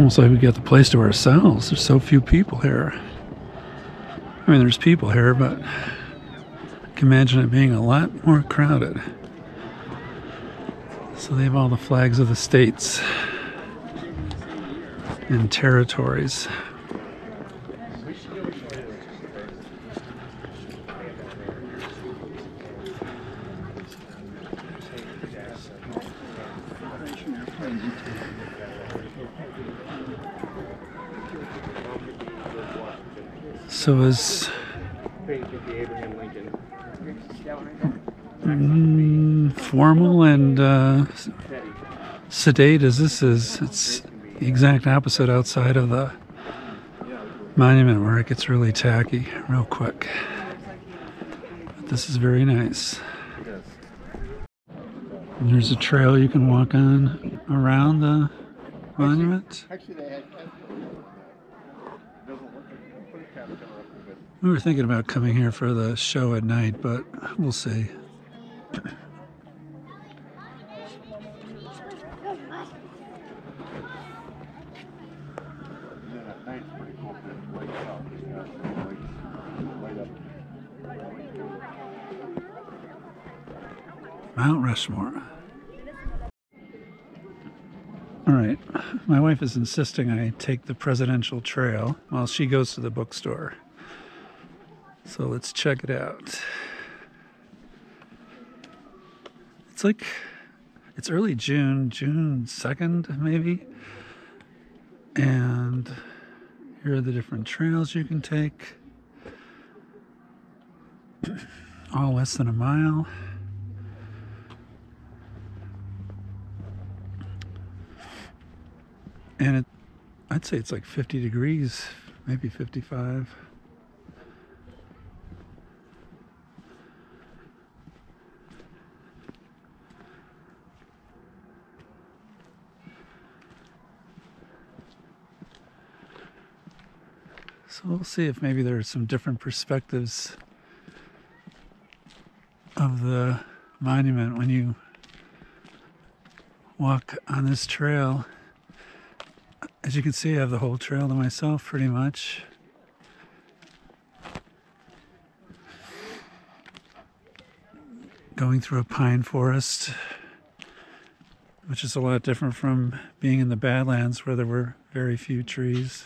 almost like we got the place to ourselves. There's so few people here. I mean, there's people here, but I can imagine it being a lot more crowded. So they have all the flags of the states and territories. So as mm, formal and uh, sedate as this is, it's the exact opposite outside of the monument where it gets really tacky real quick. But this is very nice. And there's a trail you can walk on around the monument. We were thinking about coming here for the show at night, but we'll see. Mount Rushmore. All right, my wife is insisting I take the presidential trail while she goes to the bookstore. So let's check it out. It's like, it's early June, June 2nd, maybe. And here are the different trails you can take. All less than a mile. And it, I'd say it's like 50 degrees, maybe 55. So we'll see if maybe there are some different perspectives of the monument when you walk on this trail. As you can see, I have the whole trail to myself pretty much. Going through a pine forest, which is a lot different from being in the Badlands where there were very few trees.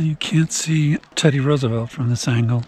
You can't see Teddy Roosevelt from this angle.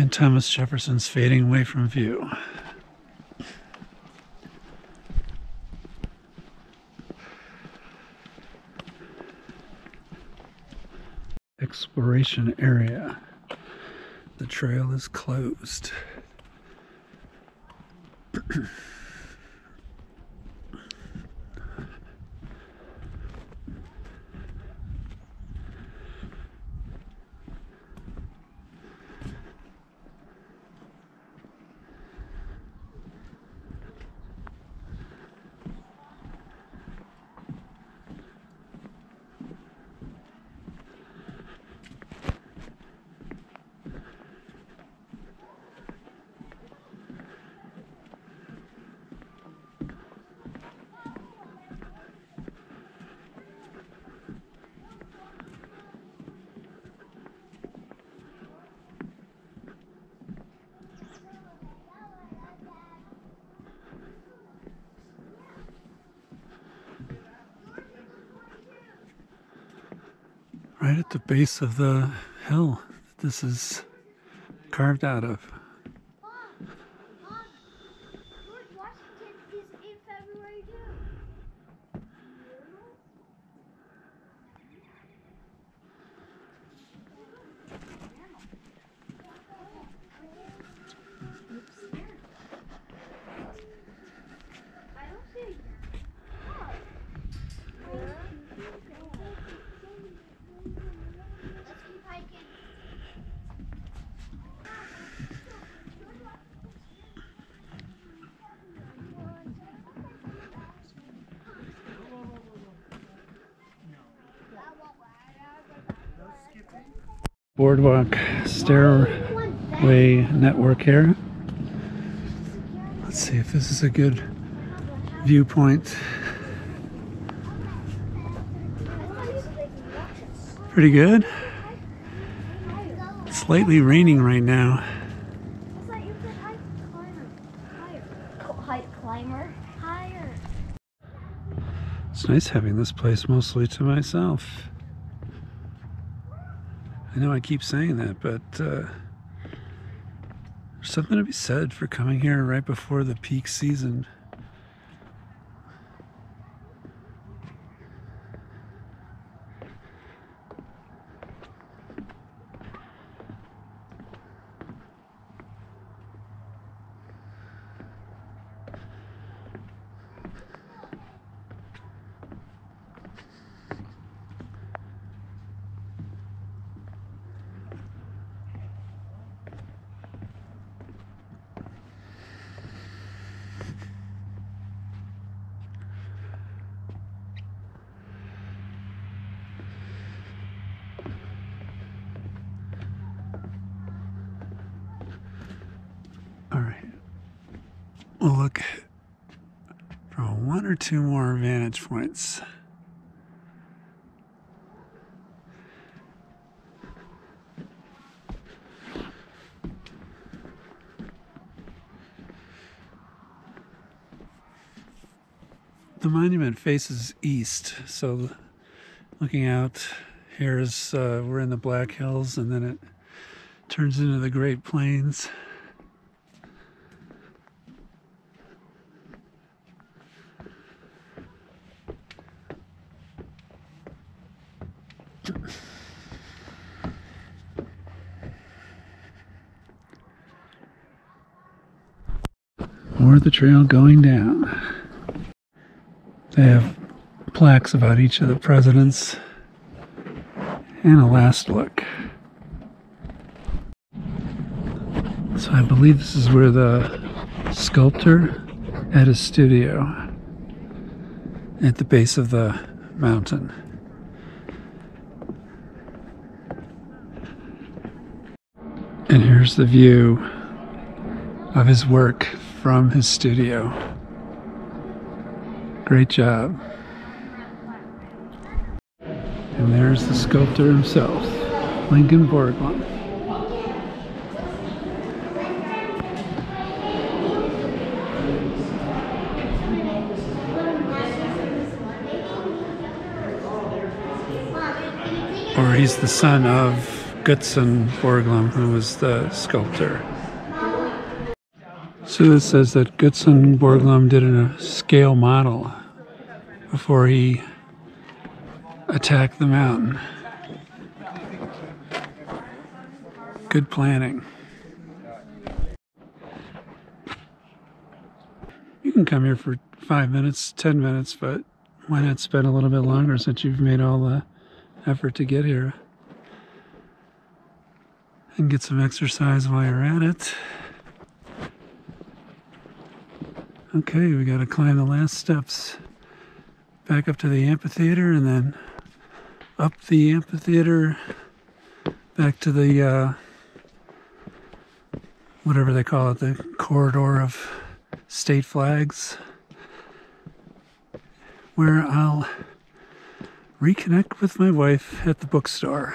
And Thomas Jefferson's fading away from view. Exploration area. The trail is closed. right at the base of the hill this is carved out of. Boardwalk stairway network here. Let's see if this is a good viewpoint. Pretty good. It's slightly raining right now. It's nice having this place mostly to myself. I know I keep saying that, but uh, there's something to be said for coming here right before the peak season. We'll look from one or two more vantage points. The monument faces east, so looking out here is uh, we're in the Black Hills, and then it turns into the Great Plains. Or the trail going down. They have plaques about each of the presidents and a last look. So I believe this is where the sculptor had his studio at the base of the mountain. And here's the view of his work from his studio. Great job. And there's the sculptor himself, Lincoln Borglum. Or he's the son of Gutzon Borglum, who was the sculptor. So this says that Gutzon Borglum did a scale model before he attacked the mountain. Good planning. You can come here for five minutes, ten minutes, but why not spend a little bit longer since you've made all the effort to get here? and get some exercise while you're at it. Okay, we got to climb the last steps back up to the amphitheater and then up the amphitheater back to the uh, whatever they call it, the corridor of state flags, where I'll reconnect with my wife at the bookstore.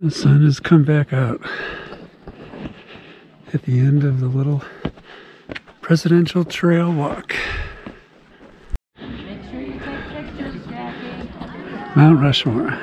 The sun has come back out at the end of the little presidential trail walk. Make sure you take pictures, Jackie. Mount Rushmore.